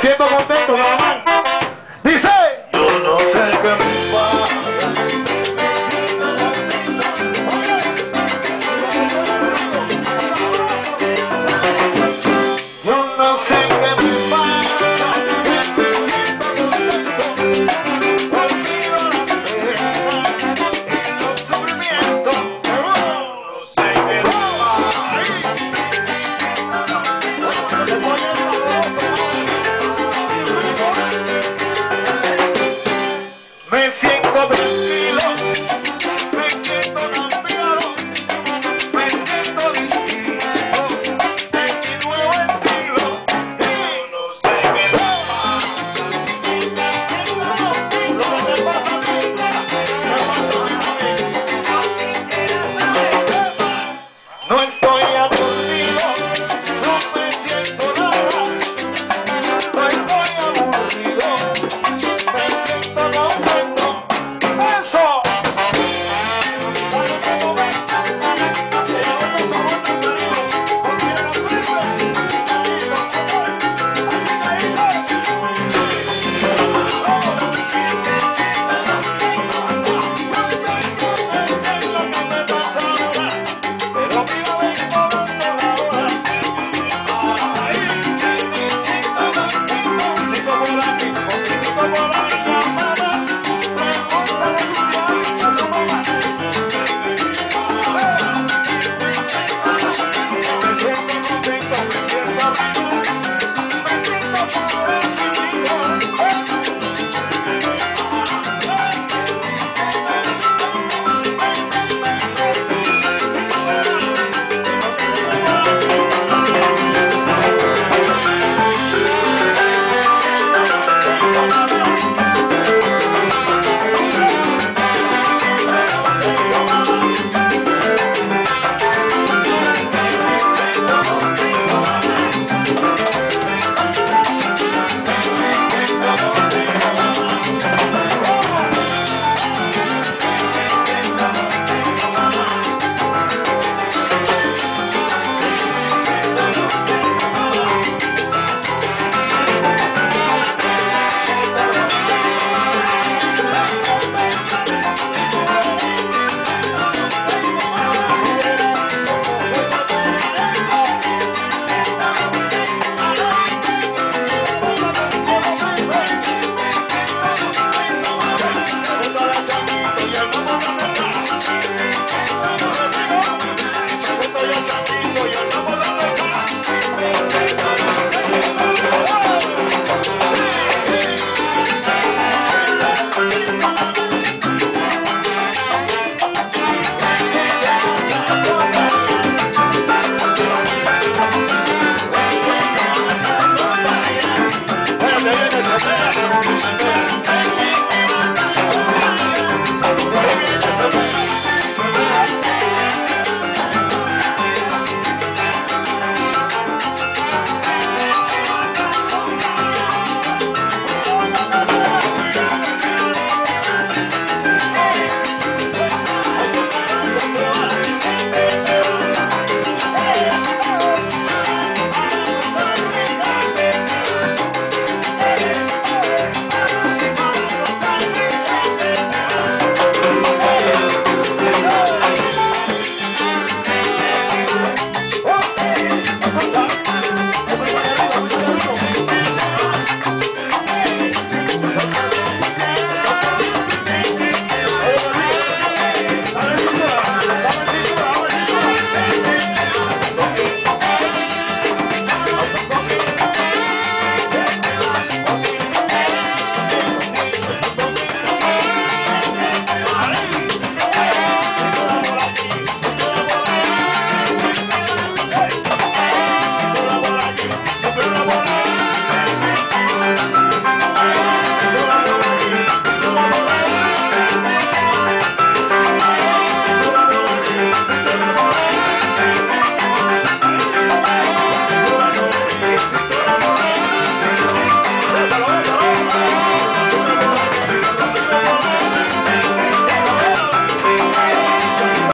Siento contento, nada más.